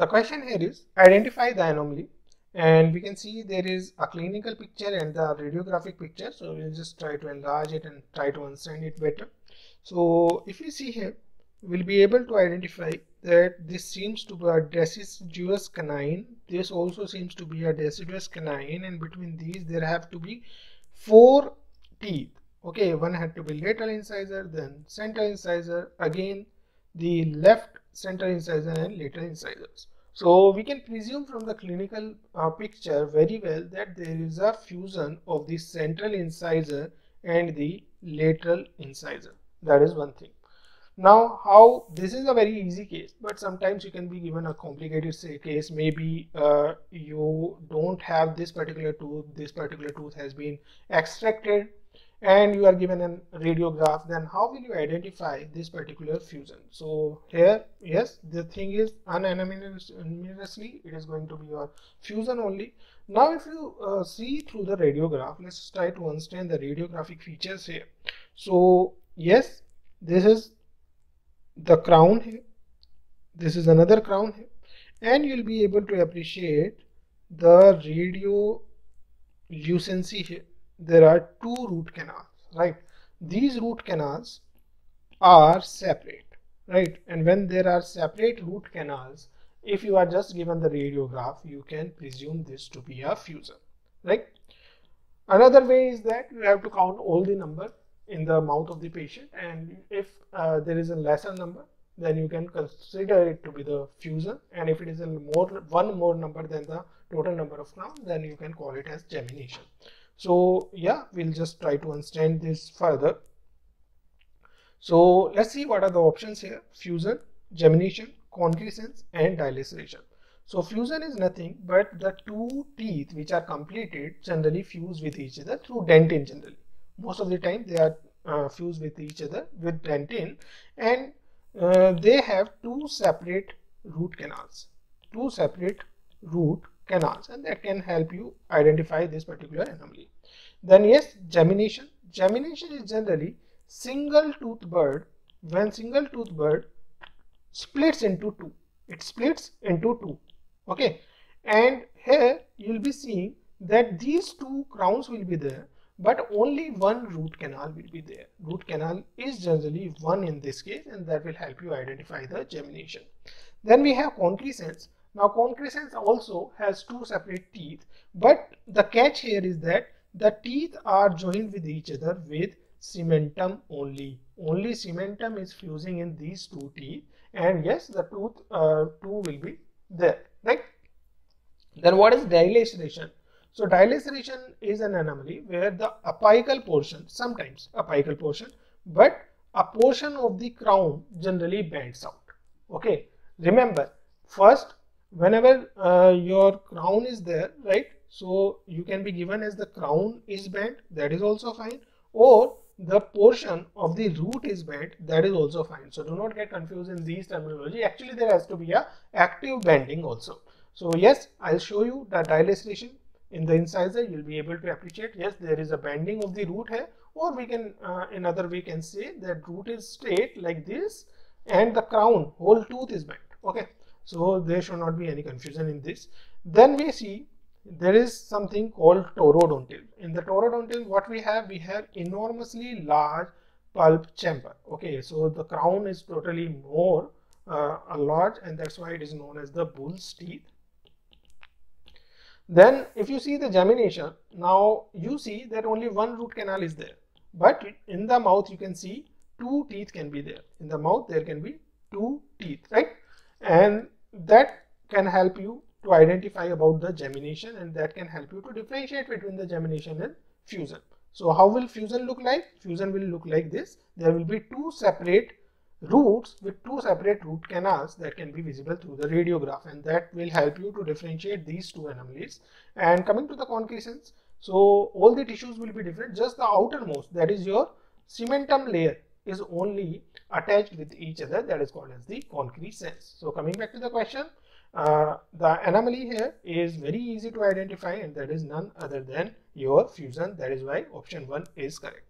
the question here is identify the anomaly. And we can see there is a clinical picture and the radiographic picture. So we'll just try to enlarge it and try to understand it better. So if you see here we'll be able to identify that this seems to be a deciduous canine. This also seems to be a deciduous canine. And between these there have to be four teeth. Okay one had to be lateral incisor then central incisor. Again the left central incisor and lateral incisors. So we can presume from the clinical uh, picture very well that there is a fusion of the central incisor and the lateral incisor. That is one thing. Now how this is a very easy case but sometimes you can be given a complicated say, case. Maybe uh, you don't have this particular tooth this particular tooth has been extracted and you are given a radiograph then how will you identify this particular fusion? So here yes the thing is unanimously it is going to be your fusion only. Now if you uh, see through the radiograph let's try to understand the radiographic features here. So yes this is the crown here. This is another crown here. And you'll be able to appreciate the radio lucency here there are two root canals right? These root canals are separate right? And when there are separate root canals if you are just given the radiograph you can presume this to be a fusion right? Another way is that you have to count all the number in the mouth of the patient and if uh, there is a lesser number then you can consider it to be the fusion and if it is a more one more number than the total number of crown then you can call it as gemination so yeah we'll just try to understand this further. So let's see what are the options here. Fusion gemination concrescence and dilaceration so fusion is nothing but the two teeth which are completed generally fuse with each other through dentin generally. Most of the time they are uh, fused with each other with dentin and uh, they have two separate root canals. Two separate root canals and that can help you identify this particular anomaly then yes gemination gemination is generally single tooth bud when single tooth bud splits into two it splits into two okay and here you'll be seeing that these two crowns will be there but only one root canal will be there. Root canal is generally one in this case and that will help you identify the gemination. Then we have concrescence. Now concrescence also has two separate teeth but the catch here is that the teeth are joined with each other with cementum only. Only cementum is fusing in these two teeth and yes the tooth uh, two will be there right. Then what is dilaceration? So dilaceration is an anomaly where the apical portion, sometimes apical portion, but a portion of the crown generally bends out. Okay, remember first whenever uh, your crown is there, right? So you can be given as the crown is bent, that is also fine, or the portion of the root is bent, that is also fine. So do not get confused in these terminology. Actually, there has to be a active bending also. So yes, I'll show you the dilaceration in the incisor you'll be able to appreciate yes there is a bending of the root here or we can uh, another way can say that root is straight like this and the crown whole tooth is bent okay so there should not be any confusion in this then we see there is something called toroodontal in the toroodontal what we have we have enormously large pulp chamber okay so the crown is totally more uh, large and that's why it is known as the bull's teeth then if you see the gemination, now you see that only one root canal is there. But in the mouth you can see two teeth can be there. In the mouth there can be two teeth, right? And that can help you to identify about the gemination and that can help you to differentiate between the gemination and fusion. So how will fusion look like? Fusion will look like this. There will be two separate roots with two separate root canals that can be visible through the radiograph and that will help you to differentiate these two anomalies and coming to the concrescence so all the tissues will be different just the outermost that is your cementum layer is only attached with each other that is called as the concrete concrescence so coming back to the question uh, the anomaly here is very easy to identify and that is none other than your fusion. That is why option 1 is correct